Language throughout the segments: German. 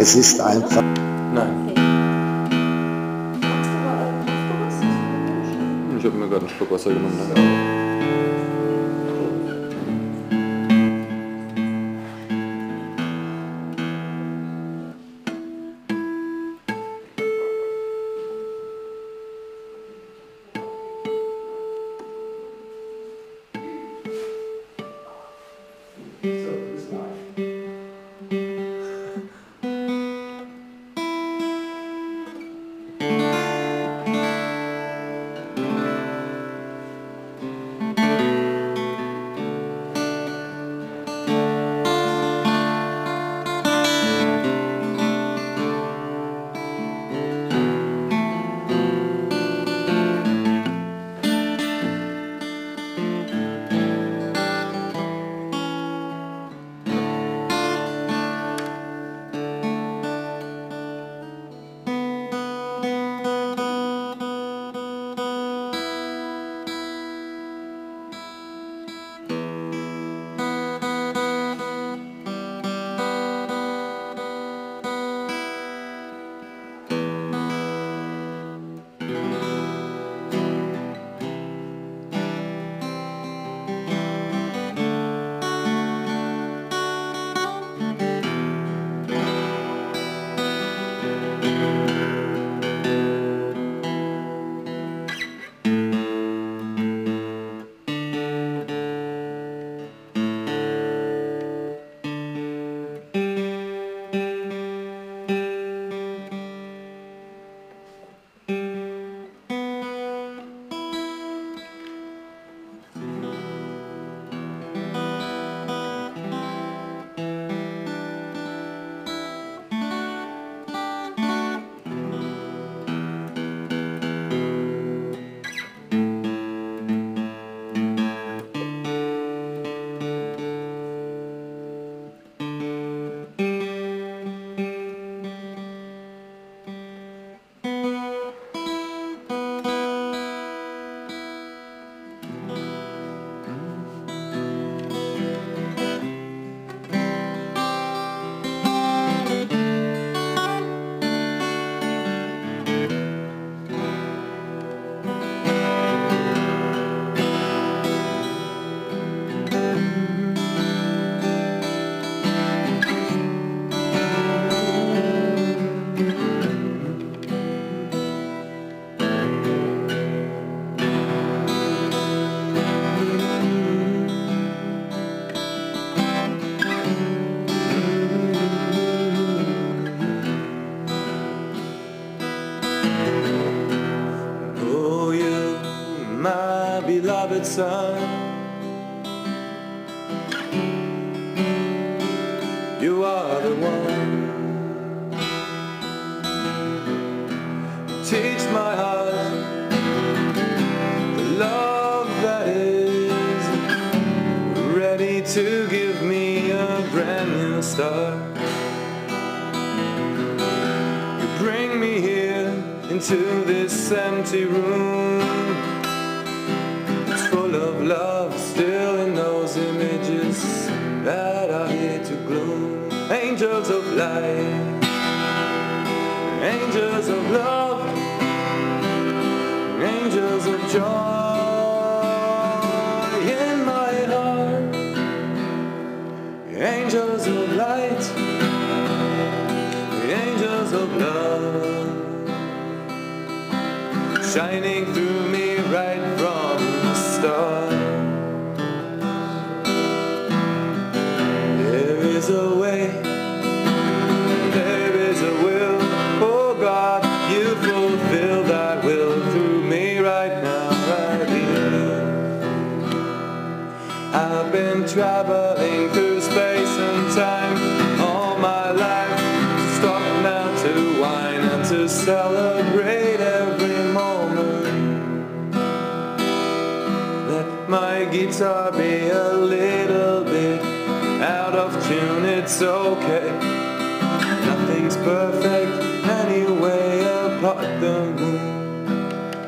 Es ist einfach. Nein. Ich habe mir gerade einen Schluck Wasser genommen. Danke. Brand new start. You bring me here into this empty room. It's full of love, still in those images that are here to gloom. Angels of light, angels of love, angels of joy angels of light, angels of love. Shining through me my guitar be a little bit out of tune, it's okay. Nothing's perfect anyway, apart the moon.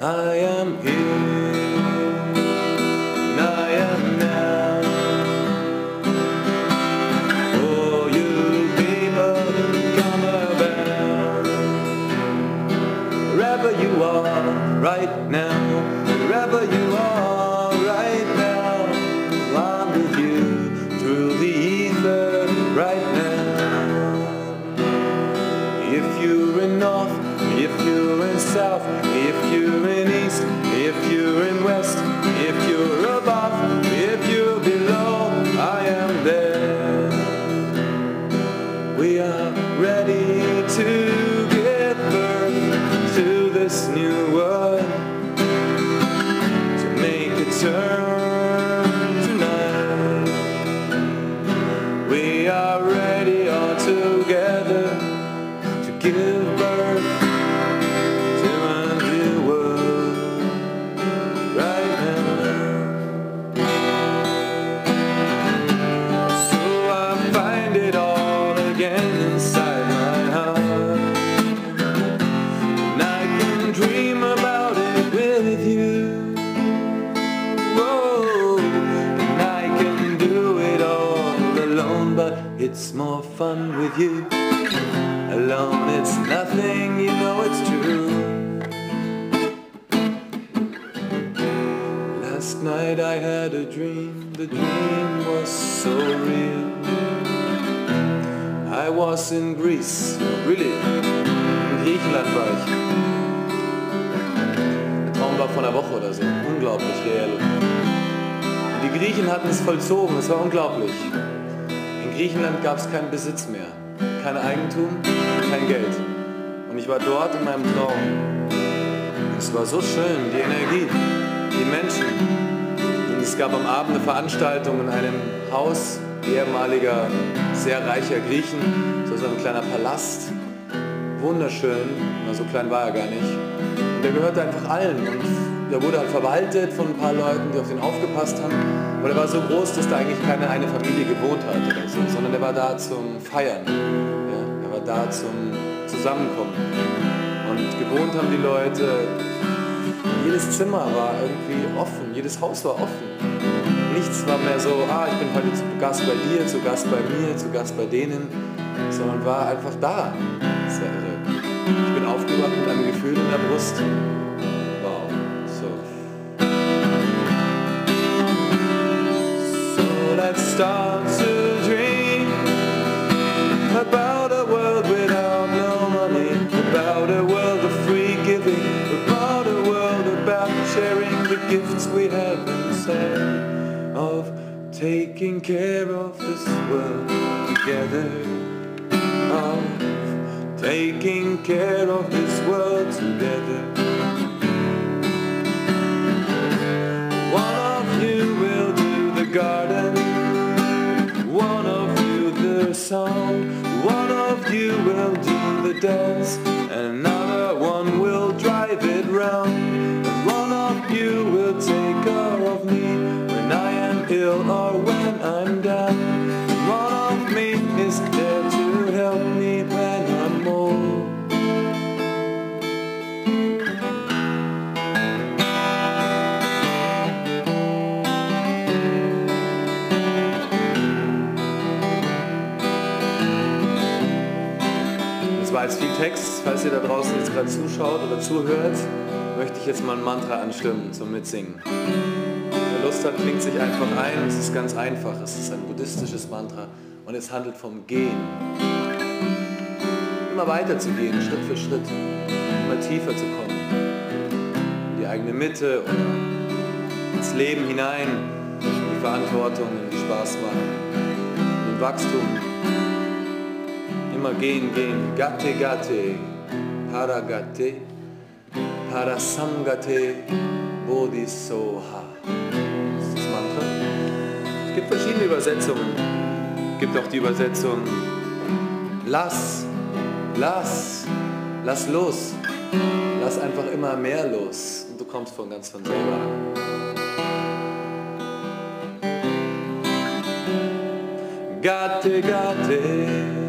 I am here, to Last night I had a dream, the dream was so real. I was in Greece, really. In Griechenland war ich. Der Traum war von einer Woche oder so. Unglaublich. Und die Griechen hatten es vollzogen, es war unglaublich. In Griechenland gab es keinen Besitz mehr. Kein Eigentum, kein Geld. Und ich war dort in meinem Traum. Es war so schön, die Energie, die Menschen. Und es gab am Abend eine Veranstaltung in einem Haus ehemaliger, sehr reicher Griechen. So ein kleiner Palast. Wunderschön, na, so klein war er gar nicht. Und der gehörte einfach allen. Und der wurde halt verwaltet von ein paar Leuten, die auf ihn aufgepasst haben. Aber der war so groß, dass da eigentlich keine eine Familie gewohnt hat oder so, sondern der war da zum Feiern. Ja? Er war da zum Zusammenkommen. Und gewohnt haben die Leute, jedes Zimmer war irgendwie offen, jedes Haus war offen. Nichts war mehr so, ah, ich bin heute zu Gast bei dir, zu Gast bei mir, zu Gast bei denen, sondern war einfach da. Ja irre. Ich bin aufgewacht mit einem Gefühl in der Brust. Wow, so. So let's start to taking care of this world together, of taking care of this world together. One of you will do the garden, one of you the song, one of you will do the dance, Jetzt viel Text. Falls ihr da draußen jetzt gerade zuschaut oder zuhört, möchte ich jetzt mal ein Mantra anstimmen zum Mitsingen. Wer Lust hat, klingt sich einfach ein. Es ist ganz einfach. Es ist ein buddhistisches Mantra und es handelt vom Gehen. Immer weiter zu gehen, Schritt für Schritt. Immer tiefer zu kommen. In die eigene Mitte oder ins Leben hinein. In die Verantwortungen, die Spaß machen. In den Wachstum. Immer gehen, gehen. Gatte, gatte. Paragate. Parasamgate. Bodhisoha. Das ist das Mantra. Es gibt verschiedene Übersetzungen. Es gibt auch die Übersetzung Lass, lass, lass los. Lass einfach immer mehr los. Und du kommst von ganz von selber an. Gatte, gatte.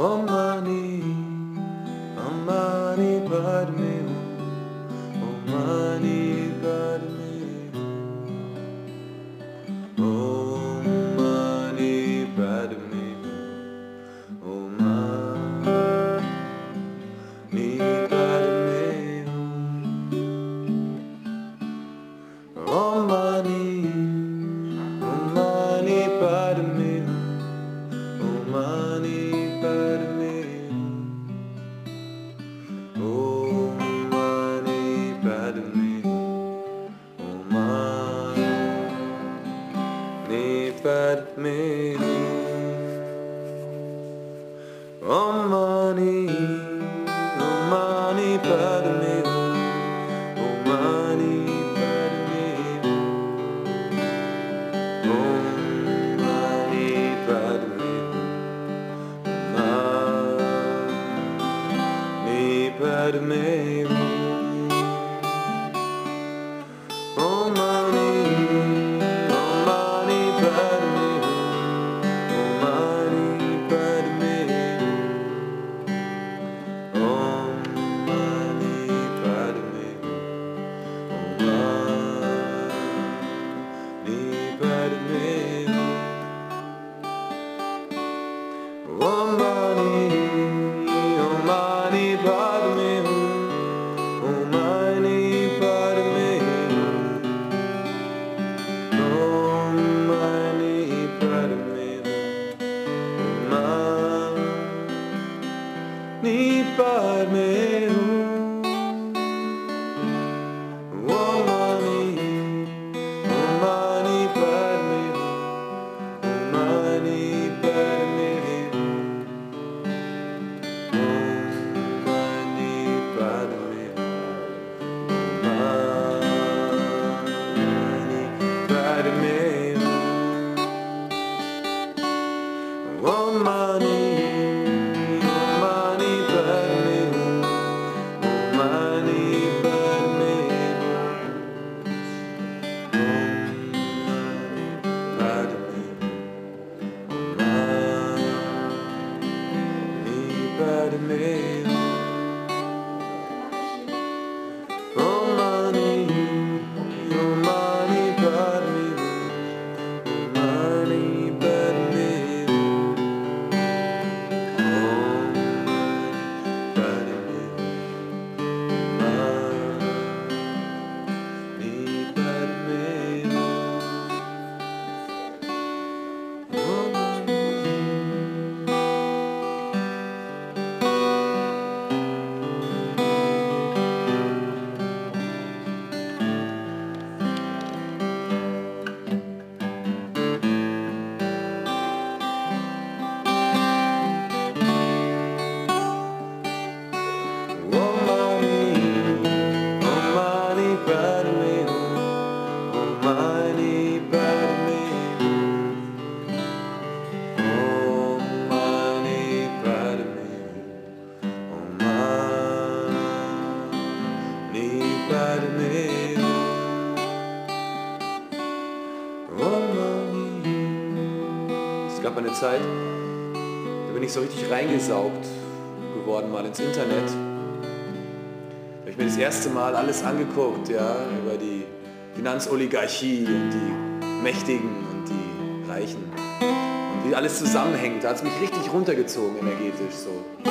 Omani, Omani, Padme Om, Omani. but me. Eine Zeit, da bin ich so richtig reingesaugt geworden mal ins Internet. Da habe ich mir das erste Mal alles angeguckt, ja, über die Finanzoligarchie und die Mächtigen und die Reichen und wie alles zusammenhängt. Da hat es mich richtig runtergezogen energetisch so.